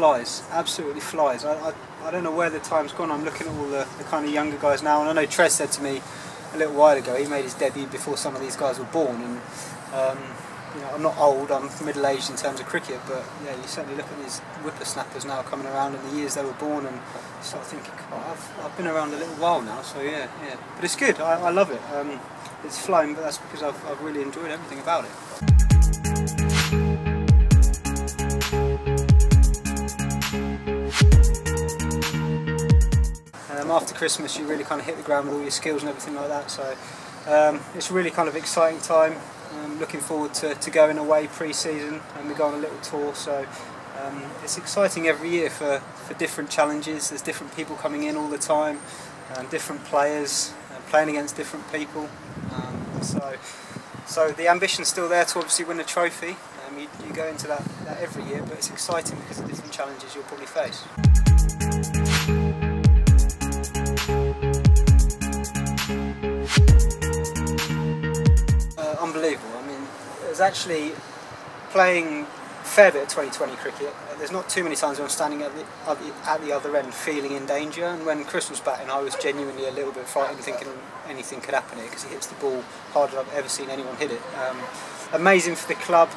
flies, absolutely flies. I, I, I don't know where the time's gone. I'm looking at all the, the kind of younger guys now, and I know Trez said to me a little while ago he made his debut before some of these guys were born, and um, you know I'm not old, I'm middle aged in terms of cricket, but yeah, you certainly look at these whippersnappers now coming around in the years they were born, and start thinking, I've, I've been around a little while now, so yeah, yeah. But it's good. I, I love it. Um, it's flying, but that's because I've, I've really enjoyed everything about it. Um, after Christmas, you really kind of hit the ground with all your skills and everything like that. So um, it's really kind of exciting time. Um, looking forward to, to going away pre-season, and we go on a little tour. So um, it's exciting every year for, for different challenges. There's different people coming in all the time, um, different players uh, playing against different people. Um, so so the ambition's still there to obviously win a trophy. You, you go into that, that every year, but it's exciting because of different challenges you'll probably face. Was actually playing a fair bit of 2020 cricket. There's not too many times when I'm standing at the, at the, at the other end feeling in danger. And when Chris was batting, I was genuinely a little bit frightened, thinking anything could happen here because he hits the ball harder than I've ever seen anyone hit it. Um, amazing for the club.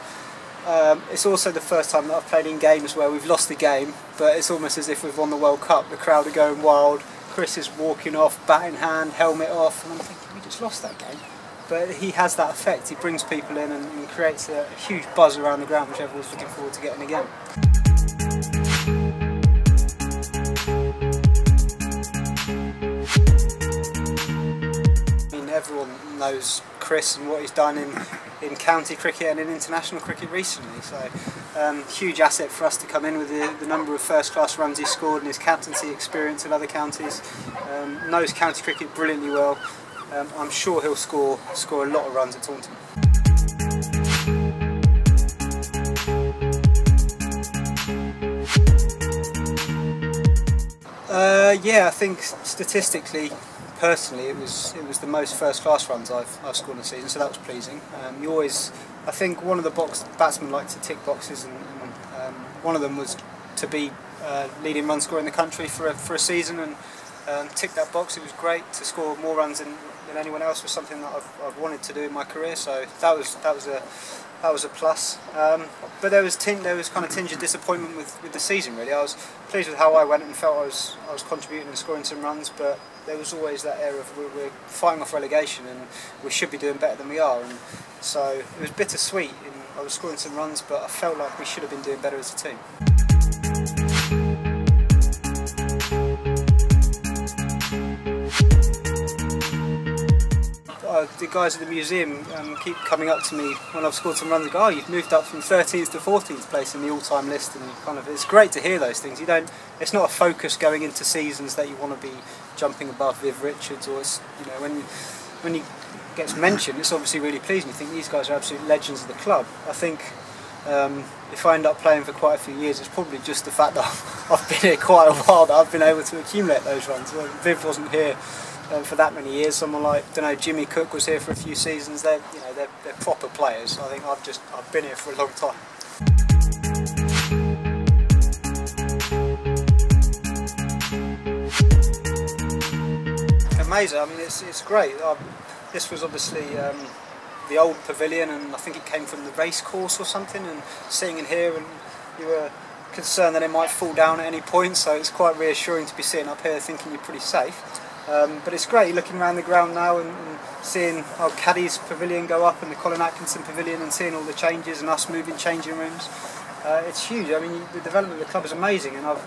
Um, it's also the first time that I've played in games where we've lost the game, but it's almost as if we've won the World Cup. The crowd are going wild. Chris is walking off, bat in hand, helmet off, and I'm thinking we just lost that game. But he has that effect. He brings people in and, and creates a, huge buzz around the ground, which everyone's looking forward to getting again. I mean, everyone knows Chris and what he's done in, in county cricket and in international cricket recently. So, um, huge asset for us to come in with the, the number of first-class runs he's scored and his captaincy experience in other counties. Um, knows county cricket brilliantly well. Um, I'm sure he'll score score a lot of runs at Taunton. Uh, yeah, I think statistically, personally, it was it was the most first-class runs I've, I've scored in a season, so that was pleasing. Um, you always, I think, one of the box batsmen like to tick boxes, and, and um, one of them was to be uh, leading run scorer in the country for a, for a season, and um, tick that box. It was great to score more runs than, than anyone else. Was something that I've, I've wanted to do in my career, so that was that was a that was a plus. Um, but there was tin, there was kind of tinge of disappointment with, with the season. Really, I was pleased with how I went and felt I was I was contributing and scoring some runs, but there was always that air of we're, we're fighting off relegation and we should be doing better than we are. And so it was bittersweet. I was scoring some runs, but I felt like we should have been doing better as a team. The guys at the museum um, keep coming up to me when I've scored some runs go, oh, you've moved up from 13th to 14th place in the all-time list, and kind of it's great to hear those things. You don't, it's not a focus going into seasons that you want to be jumping above Viv Richards, or it's, you know when when you gets mentioned, it's obviously really pleasing. You think these guys are absolute legends of the club. I think. Um, if I end up playing for quite a few years, it's probably just the fact that I've been here quite a while that I've been able to accumulate those runs. Viv wasn't here um, for that many years. Someone like don't know Jimmy Cook was here for a few seasons. They're you know they're, they're proper players. I think I've just I've been here for a long time. Amazing. I mean it's it's great. Um, this was obviously. Um, the old pavilion, and I think it came from the race course or something. And seeing in here, and you were concerned that it might fall down at any point, so it's quite reassuring to be sitting up here thinking you're pretty safe. Um, but it's great looking around the ground now and, and seeing our Caddick's pavilion go up and the Colin Atkinson pavilion and seeing all the changes and us moving changing rooms. Uh, it's huge. I mean, the development of the club is amazing, and I've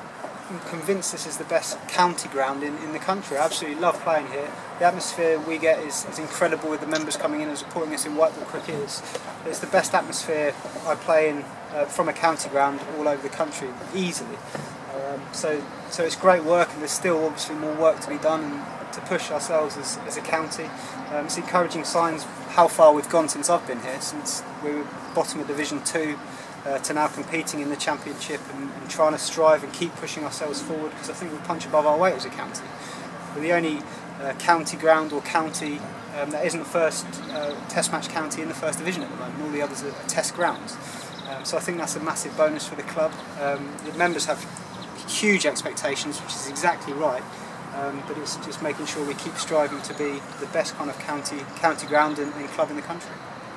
I'm convinced this is the best county ground in, in the country. I absolutely love playing here. The atmosphere we get is, is incredible with the members coming in and supporting us in white ball cricket. It's, it's the best atmosphere I play in uh, from a county ground all over the country, easily. Um, so, so it's great work and there's still obviously more work to be done and to push ourselves as, as a county. Um, it's encouraging signs how far we've gone since I've been here, since we were bottom of Division 2 uh, to now competing in the championship and, and, trying to strive and keep pushing ourselves forward because I think we punch above our weight as a county. We're the only uh, county ground or county um, that isn't the first uh, test match county in the first division at the moment. All the others are, are test grounds. Um, so I think that's a massive bonus for the club. Um, the members have huge expectations, which is exactly right. Um, but it's just making sure we keep striving to be the best kind of county county ground and, and club in the country.